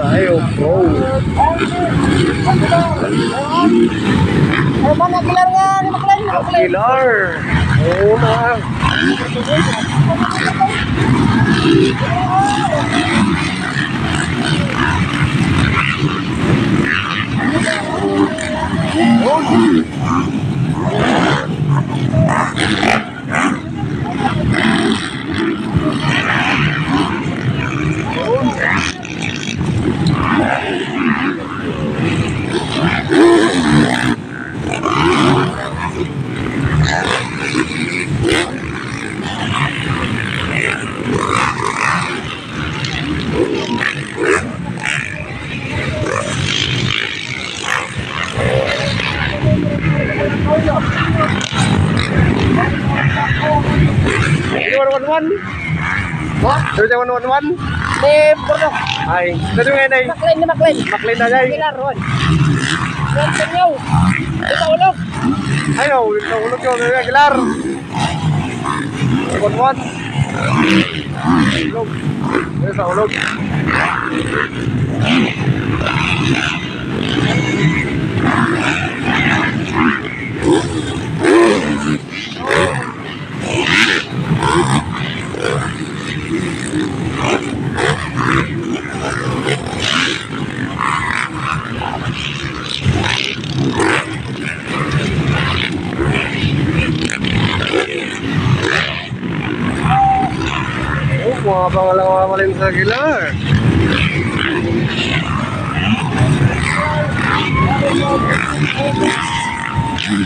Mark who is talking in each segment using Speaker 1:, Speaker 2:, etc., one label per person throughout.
Speaker 1: Tayo, bro.
Speaker 2: Ano ba, nakilar nga? Nakilar,
Speaker 1: nakilar. Oo na. Oh, 111
Speaker 2: What? Dito
Speaker 1: 111 Dito nga
Speaker 2: nay ni Maklain
Speaker 1: Maklain na nay
Speaker 2: Pilar Ron. Ron Tanyaw Dito ulog
Speaker 1: Ay oh, no Dito ulog yun Dito Aguilar. 111 Ulog Dito sa ulog Thank you. mga pangalawa pa rin sa killer.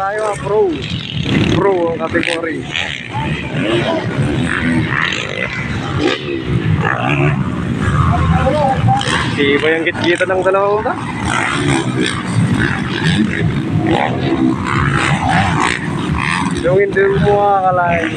Speaker 1: tayo ah, pro. Pro ang category. Di ba yung git-gita ng dalawang ba? Yung hindi mo akalain.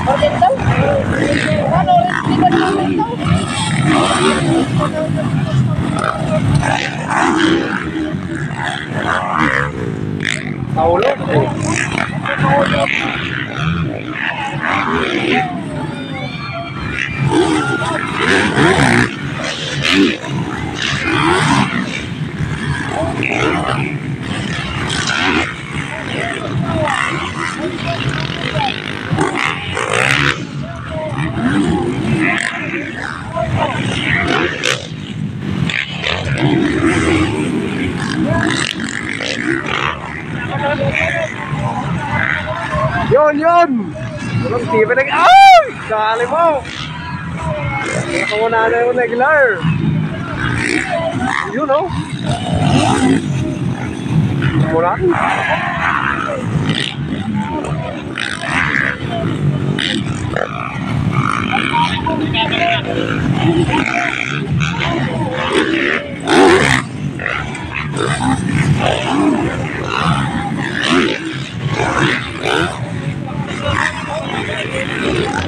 Speaker 2: Order daw.
Speaker 1: Pero di pa nag... Ay! Dali mo! Nakunana yung naglar. You know? Mura? Mura?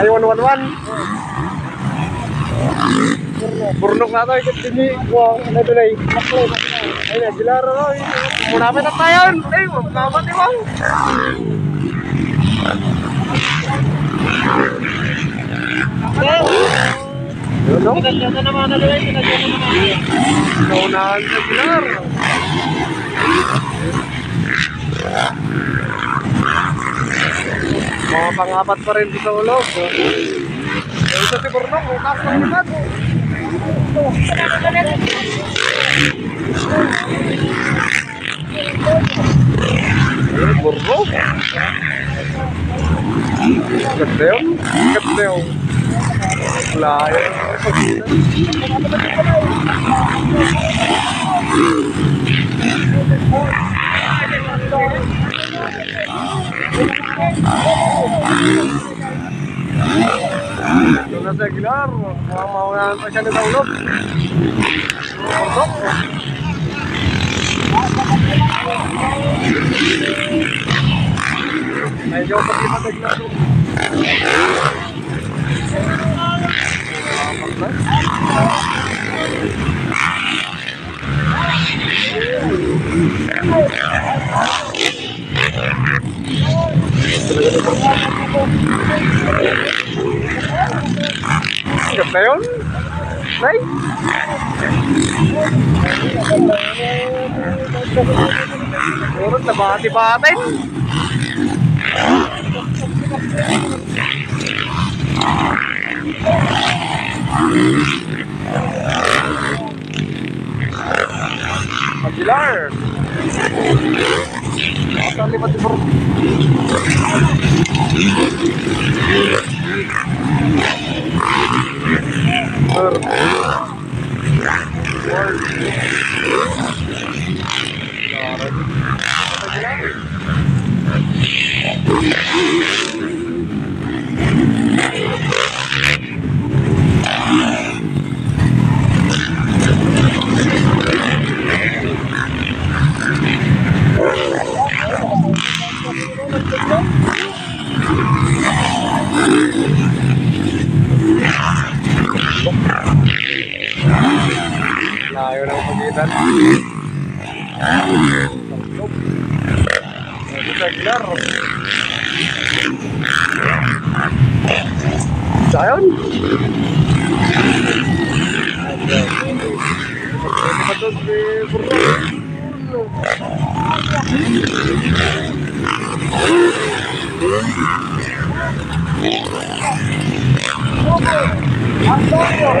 Speaker 1: Ay, 111. Burnok na ikot din Wow, ano ito na eh. Ay, nagilaro na. Munapit na tayo. Ay, magkamat eh, wow. Yun, no?
Speaker 2: Pinagyan na naman na lang, pinagyan na naman.
Speaker 1: Naunahan sa Pilar. Mga pangapat pa rin sa ulog. Yung sa Tiburnong, utas na naman. Ayun, burro. Ganda yun. Ganda yun. Layo. Ito na Jonas Aguilar, Juan Mahoyan Pachanes Aulop. Cortó. Ganda yun. Nay. Puro nabati-batin. Aguilar. Saan lipat bro Thank you. tayo ng pagitan. Antonio.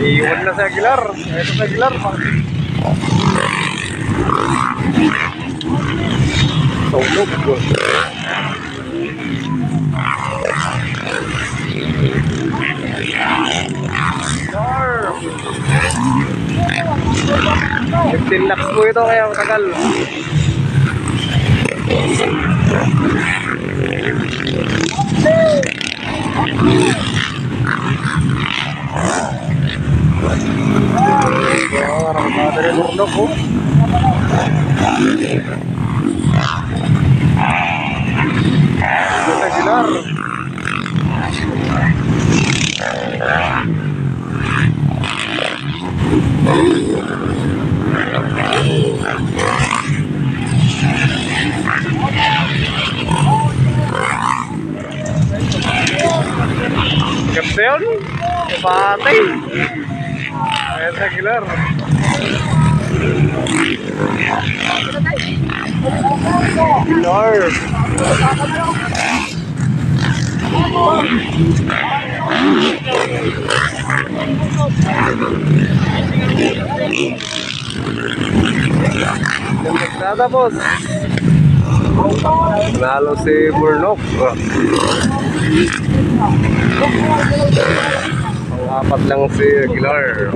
Speaker 1: Iwan na sa Aguilar. Ito sa Aguilar. 15 lakhs po ito kaya matagal. Oh, po. Ito sa Aguilar. Aguilar. Aguilar. Boss. Nalo si Burnok. Ang apat lang si Aguilar.